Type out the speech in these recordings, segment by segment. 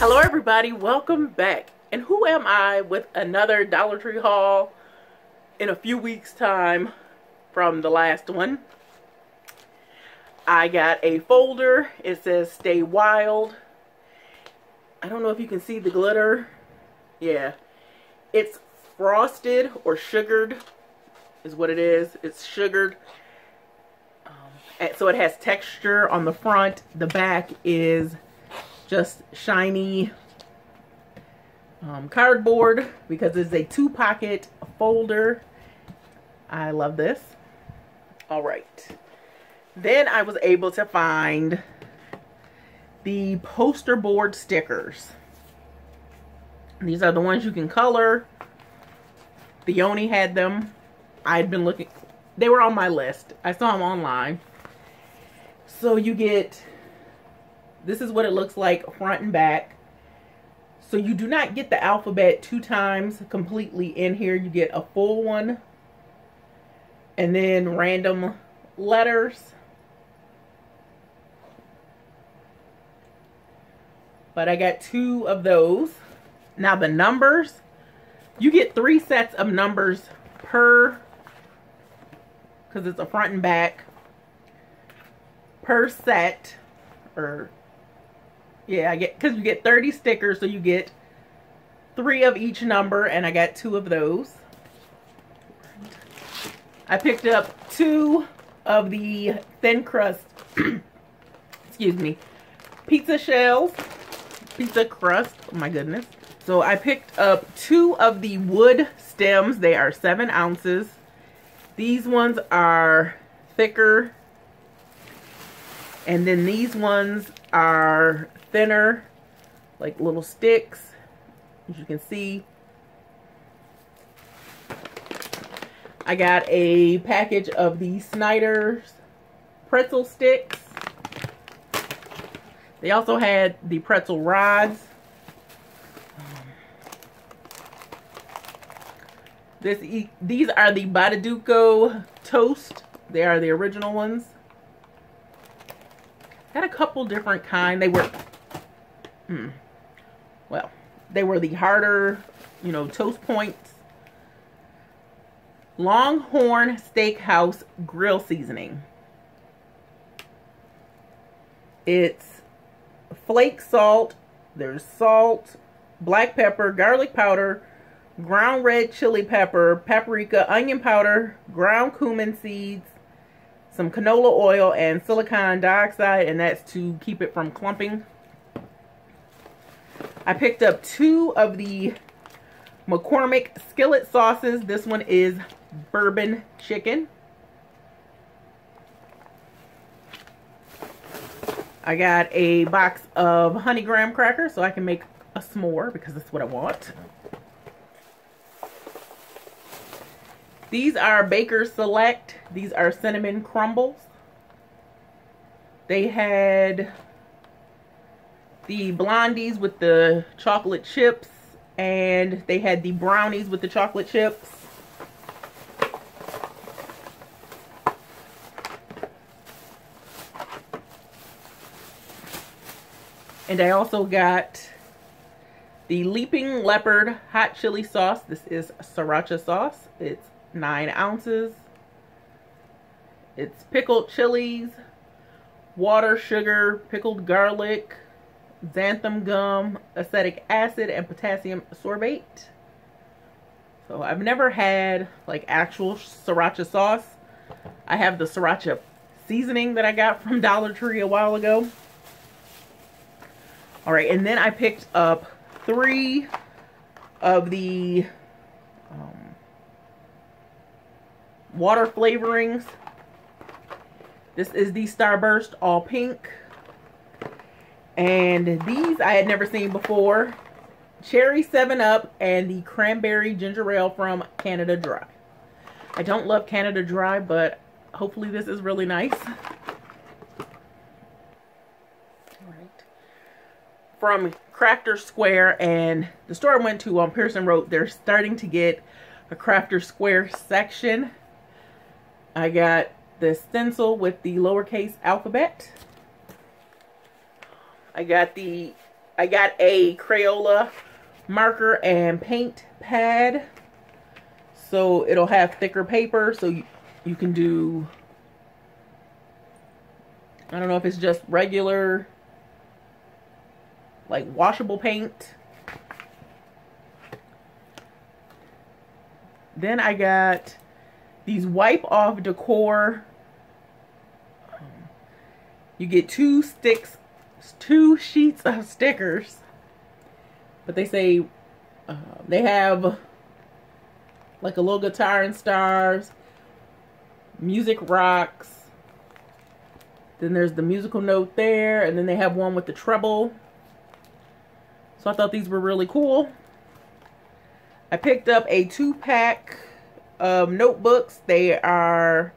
Hello everybody, welcome back. And who am I with another Dollar Tree haul in a few weeks time from the last one. I got a folder. It says Stay Wild. I don't know if you can see the glitter. Yeah. It's frosted or sugared is what it is. It's sugared. Um, so it has texture on the front. The back is just shiny um, cardboard because it's a two pocket folder. I love this. All right. Then I was able to find the poster board stickers. These are the ones you can color. Theoni had them. I'd been looking. They were on my list. I saw them online. So you get this is what it looks like front and back. So you do not get the alphabet two times completely in here. You get a full one and then random letters. But I got two of those. Now the numbers, you get three sets of numbers per, because it's a front and back, per set, or yeah, I get because you get 30 stickers, so you get three of each number, and I got two of those. I picked up two of the thin crust, excuse me, pizza shells, pizza crust, oh my goodness. So I picked up two of the wood stems. They are seven ounces. These ones are thicker. And then these ones are thinner, like little sticks, as you can see. I got a package of the Snyder's pretzel sticks. They also had the pretzel rods. This These are the Badaduco Toast. They are the original ones. Had a couple different kind. They were Hmm. Well, they were the harder, you know, toast points. Longhorn Steakhouse Grill Seasoning. It's flake salt, there's salt, black pepper, garlic powder, ground red chili pepper, paprika, onion powder, ground cumin seeds, some canola oil, and silicon dioxide, and that's to keep it from clumping. I picked up two of the McCormick skillet sauces. This one is bourbon chicken. I got a box of honey graham crackers so I can make a s'more because that's what I want. These are Baker Select. These are cinnamon crumbles. They had the blondies with the chocolate chips and they had the brownies with the chocolate chips. And I also got the Leaping Leopard Hot Chili Sauce. This is Sriracha sauce. It's nine ounces. It's pickled chilies, water, sugar, pickled garlic, xanthan gum, acetic acid, and potassium sorbate. So I've never had like actual sriracha sauce. I have the sriracha seasoning that I got from Dollar Tree a while ago. All right, and then I picked up three of the um, water flavorings. This is the Starburst All Pink. And these I had never seen before. Cherry 7-Up and the Cranberry Ginger Ale from Canada Dry. I don't love Canada Dry, but hopefully this is really nice. From Crafter Square and the store I went to on Pearson Road, they're starting to get a Crafter Square section. I got the stencil with the lowercase alphabet. I got the I got a Crayola marker and paint pad. So it'll have thicker paper so you, you can do, I don't know if it's just regular, like washable paint. Then I got these wipe off decor. You get two sticks, two sheets of stickers. But they say uh, they have like a little guitar and stars, music rocks. Then there's the musical note there, and then they have one with the treble. So I thought these were really cool. I picked up a two pack of notebooks. They are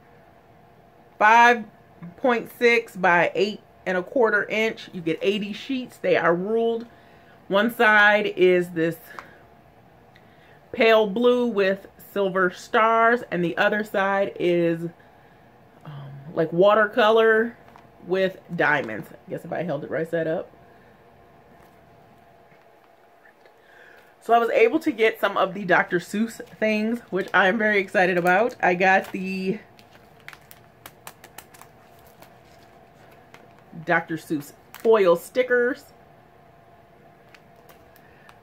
5.6 by 8 and a quarter inch. You get 80 sheets. They are ruled. One side is this pale blue with silver stars and the other side is um, like watercolor with diamonds. I guess if I held it right side up. So I was able to get some of the Dr. Seuss things, which I'm very excited about. I got the Dr. Seuss foil stickers.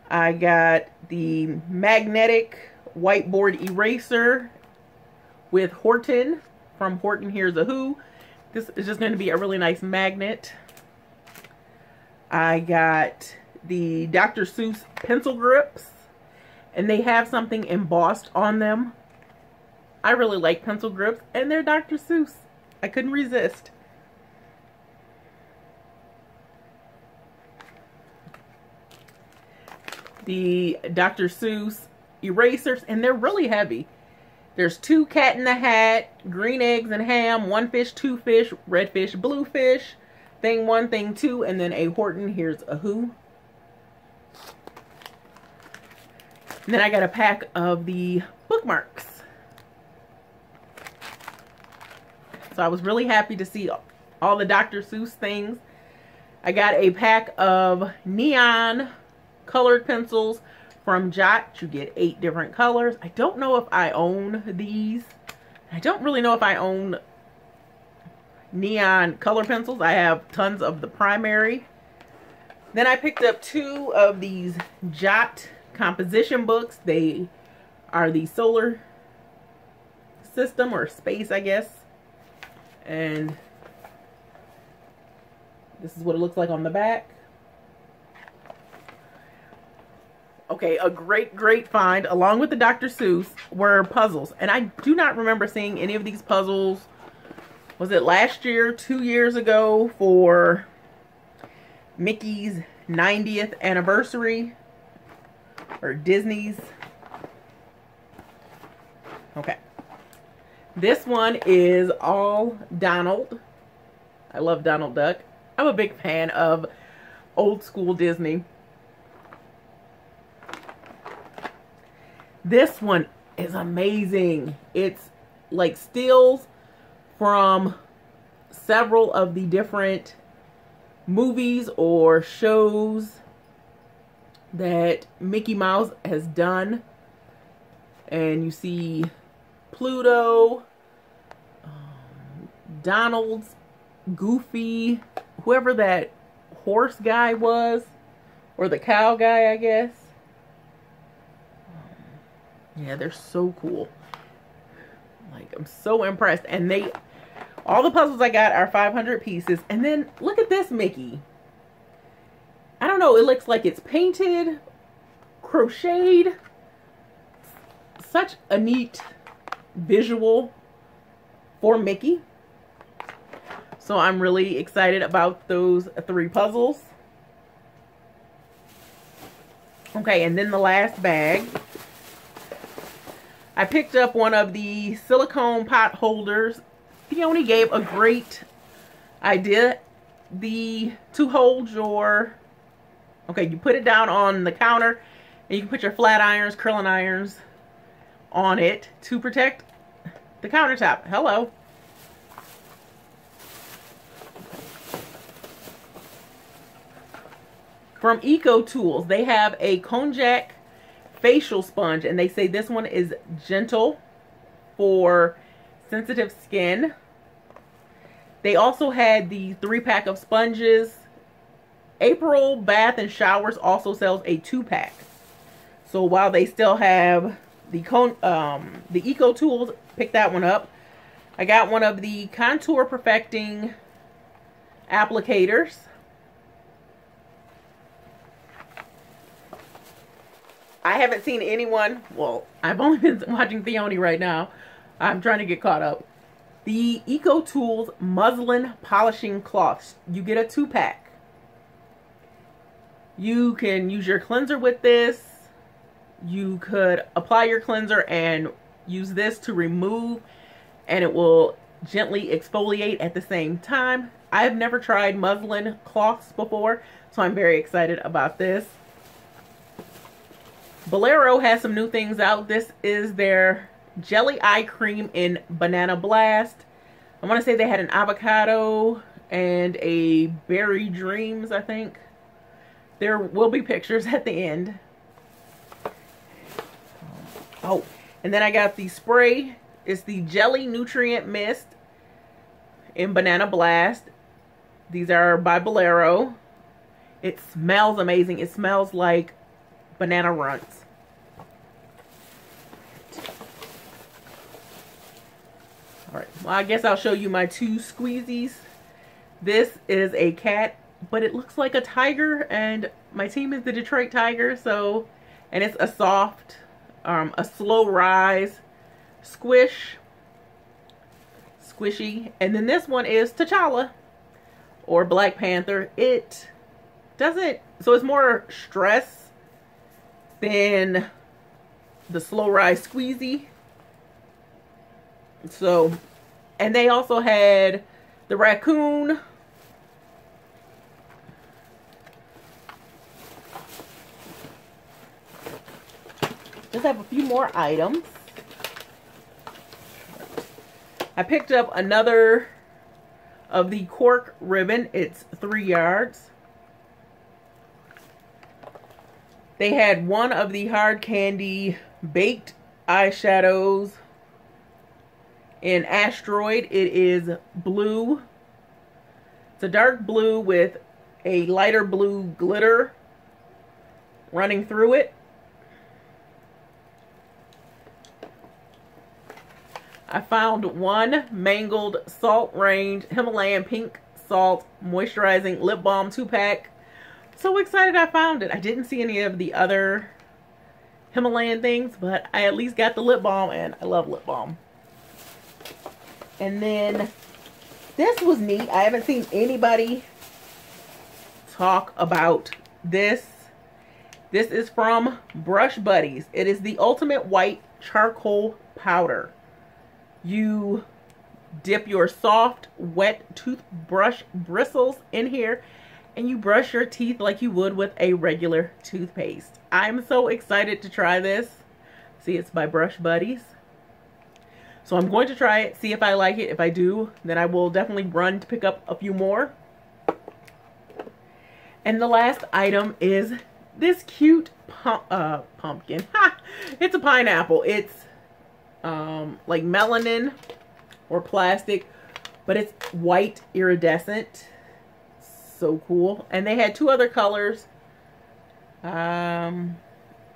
I got the magnetic whiteboard eraser with Horton from Horton Hears a Who. This is just going to be a really nice magnet. I got the Dr. Seuss pencil grips and they have something embossed on them. I really like pencil grips and they're Dr. Seuss. I couldn't resist. The Dr. Seuss erasers and they're really heavy. There's two cat in the hat, green eggs and ham, one fish, two fish, red fish, blue fish, thing one, thing two, and then a Horton, hears a who. Then I got a pack of the bookmarks. So I was really happy to see all the Dr. Seuss things. I got a pack of neon colored pencils from Jot. You get eight different colors. I don't know if I own these. I don't really know if I own neon color pencils. I have tons of the primary. Then I picked up two of these Jot composition books. They are the solar system or space, I guess. And this is what it looks like on the back. Okay, a great, great find, along with the Dr. Seuss, were puzzles. And I do not remember seeing any of these puzzles. Was it last year, two years ago, for Mickey's 90th anniversary? or Disney's. Okay. This one is all Donald. I love Donald Duck. I'm a big fan of old school Disney. This one is amazing. It's like stills from several of the different movies or shows that Mickey Mouse has done. And you see Pluto, um, Donald's, Goofy, whoever that horse guy was, or the cow guy, I guess. Yeah, they're so cool. Like, I'm so impressed. And they, all the puzzles I got are 500 pieces. And then, look at this Mickey. I don't know, it looks like it's painted, crocheted. Such a neat visual for Mickey. So I'm really excited about those three puzzles. Okay, and then the last bag. I picked up one of the silicone pot holders. Fiona gave a great idea. The to hold your Okay, you put it down on the counter and you can put your flat irons, curling irons on it to protect the countertop. Hello. from Eco Tools. They have a konjac facial sponge and they say this one is gentle for sensitive skin. They also had the three pack of sponges. April Bath and Showers also sells a two pack. So while they still have the con um, the Eco Tools, pick that one up. I got one of the Contour Perfecting applicators. I haven't seen anyone, well, I've only been watching Theoni right now. I'm trying to get caught up. The Eco Tools Muslin Polishing Cloths. You get a two pack. You can use your cleanser with this. You could apply your cleanser and use this to remove and it will gently exfoliate at the same time. I have never tried muslin cloths before, so I'm very excited about this. Bolero has some new things out. This is their Jelly Eye Cream in Banana Blast. I want to say they had an avocado and a Berry Dreams, I think. There will be pictures at the end. Oh, and then I got the spray. It's the Jelly Nutrient Mist in Banana Blast. These are by Bolero. It smells amazing. It smells like banana runts. Alright, well I guess I'll show you my two squeezies. This is a cat, but it looks like a tiger and my team is the Detroit Tiger, so, and it's a soft, um, a slow rise squish, squishy. And then this one is T'Challa or Black Panther. It doesn't, so it's more stress than the slow rise squeezy. So, and they also had the raccoon. Just have a few more items. I picked up another of the cork ribbon. It's three yards. They had one of the hard candy baked eyeshadows in Asteroid. It is blue. It's a dark blue with a lighter blue glitter running through it. I found one Mangled Salt Range Himalayan Pink Salt Moisturizing Lip Balm 2-pack. So excited I found it. I didn't see any of the other Himalayan things, but I at least got the lip balm, and I love lip balm. And then this was neat. I haven't seen anybody talk about this. This is from Brush Buddies. It is the Ultimate White Charcoal Powder. You dip your soft, wet toothbrush bristles in here and you brush your teeth like you would with a regular toothpaste. I'm so excited to try this. See, it's by Brush Buddies. So I'm going to try it, see if I like it. If I do, then I will definitely run to pick up a few more. And the last item is this cute pump, uh, pumpkin. It's a pineapple. It's um, like melamine or plastic, but it's white iridescent. So cool. And they had two other colors. Um,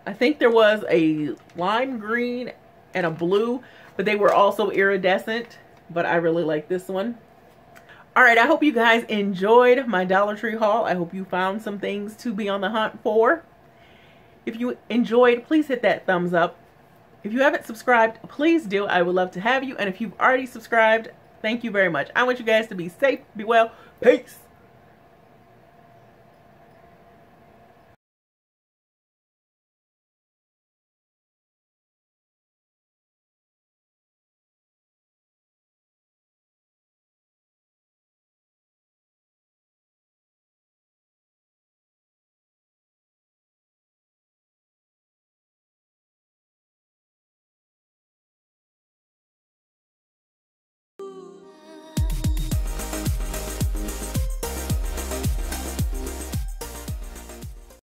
I think there was a lime green and a blue, but they were also iridescent. But I really like this one. Alright, I hope you guys enjoyed my Dollar Tree haul. I hope you found some things to be on the hunt for. If you enjoyed, please hit that thumbs up. If you haven't subscribed, please do. I would love to have you. And if you've already subscribed, thank you very much. I want you guys to be safe, be well. Peace.